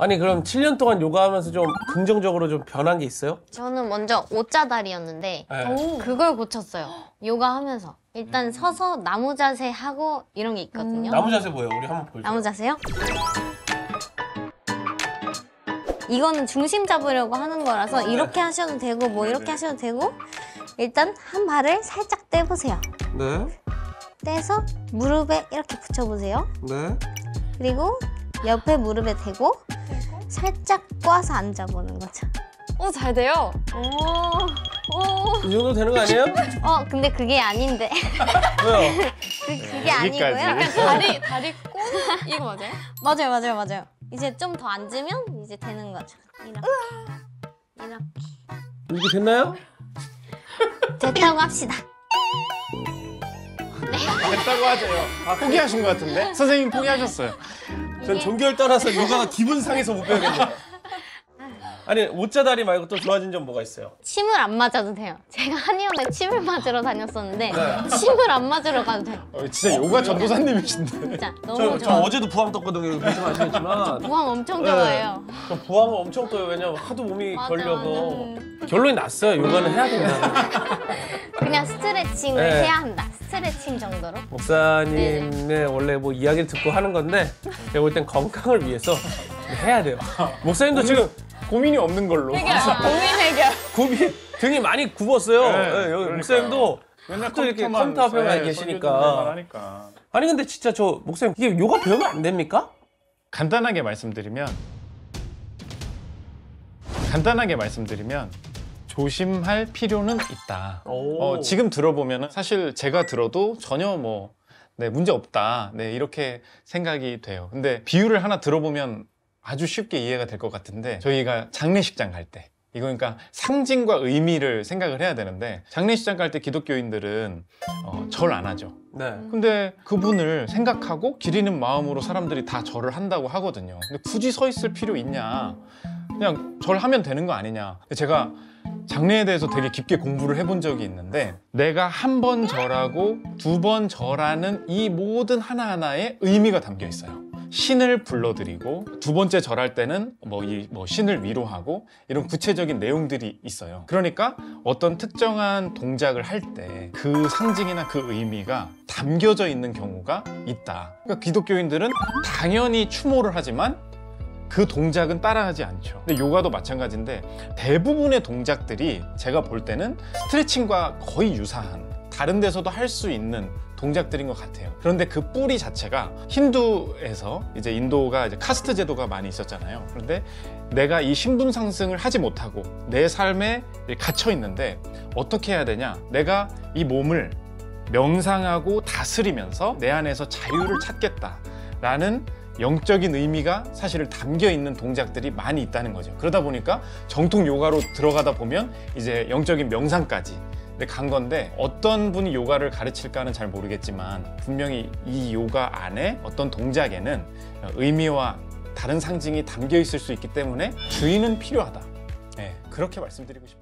아니 그럼 7년 동안 요가하면서 좀 긍정적으로 좀 변한 게 있어요? 저는 먼저 오자다리였는데 네. 그걸 고쳤어요. 요가 하면서 일단 서서 나무 자세 하고 이런 게 있거든요. 나무 자세 뭐예요? 우리 한번 보여줘요. 나무 자세요? 이거는 중심 잡으려고 하는 거라서 이렇게 하셔도 되고 뭐 이렇게 하셔도 되고 일단 한 발을 살짝 떼보세요. 네. 떼서 무릎에 이렇게 붙여보세요. 네. 그리고 옆에 무릎에 대고 살짝 꽈서 앉아보는 거죠. 오, 잘 돼요. 오, 오. 이 정도 되는 거 아니에요? 어 근데 그게 아닌데 왜요? 그, 그게 아니고요. 다리, 다리 꼬? 이거 맞아요? 맞아요, 맞아요, 맞아요. 이제 좀 더 앉으면 이제 되는 거죠. 이렇게. 이렇게. 이렇게 됐나요? 됐다고 합시다. 됐다고 하세요. 아, 포기하신 것 같은데? 선생님 포기하셨어요. 전 종교를 떠나서 요가가 기분 상해서 못 배우겠네요. 아니 옷자다리 말고 또 좋아진 점 뭐가 있어요? 침을 안 맞아도 돼요. 제가 한의원에 침을 맞으러 다녔었는데 네. 침을 안 맞으러 가도 돼요. 어, 진짜 요가 전도사님이신데. 진짜 저, 너무 저 좋아. 어제도 부항 떴거든요. 아시겠지만 부항 엄청 네. 좋아해요. 저 부항을 엄청 떠요. 왜냐면 하도 몸이 맞아, 걸려서 결론이 났어요. 요가는 해야 된다. 그냥 스트레칭을 네. 해야 한다. 스트레칭 정도로. 목사님의 원래 뭐 이야기를 듣고 하는 건데 제가 볼 땐 건강을 위해서 해야 돼요. 목사님도 지금 고민이 없는 걸로. 해결. 고민 해결. 굽이 등이 많이 굽었어요. 네, 네, 여기. 목사님도 맨날 또 이렇게 컴퓨터 앞에만 네, 계시니까. 아니 근데 진짜 저 목사님 이게 요가 배우면 안 됩니까? 간단하게 말씀드리면 간단하게 말씀드리면 조심할 필요는 있다. 오. 어, 지금 들어보면 사실 제가 들어도 전혀 뭐 네, 문제 없다. 네, 이렇게 생각이 돼요. 근데 비유를 하나 들어보면 아주 쉽게 이해가 될 것 같은데 저희가 장례식장 갈때 이거 그러니까 상징과 의미를 생각을 해야 되는데 장례식장 갈 때 기독교인들은 어, 절안 하죠. 네. 근데 그분을 생각하고 기리는 마음으로 사람들이 다 절을 한다고 하거든요. 근데 굳이 서 있을 필요 있냐? 그냥 절하면 되는 거 아니냐? 제가 장례에 대해서 되게 깊게 공부를 해본 적이 있는데 내가 한 번 절하고 두 번 절하는 이 모든 하나하나에 의미가 담겨 있어요. 신을 불러드리고 두 번째 절할 때는 뭐 이 뭐 신을 위로하고 이런 구체적인 내용들이 있어요. 그러니까 어떤 특정한 동작을 할 때 그 상징이나 그 의미가 담겨져 있는 경우가 있다. 그러니까 기독교인들은 당연히 추모를 하지만 그 동작은 따라하지 않죠. 근데 요가도 마찬가지인데 대부분의 동작들이 제가 볼 때는 스트레칭과 거의 유사한 다른 데서도 할 수 있는 동작들인 것 같아요. 그런데 그 뿌리 자체가 힌두에서 이제 인도가 이제 카스트 제도가 많이 있었잖아요. 그런데 내가 이 신분 상승을 하지 못하고 내 삶에 갇혀 있는데 어떻게 해야 되냐? 내가 이 몸을 명상하고 다스리면서 내 안에서 자유를 찾겠다 라는 영적인 의미가 사실 담겨 있는 동작들이 많이 있다는 거죠. 그러다 보니까 정통 요가로 들어가다 보면 이제 영적인 명상까지 근데 간 건데 어떤 분이 요가를 가르칠까는 잘 모르겠지만 분명히 이 요가 안에 어떤 동작에는 의미와 다른 상징이 담겨 있을 수 있기 때문에 주의는 필요하다. 네, 그렇게 말씀드리고 싶어요.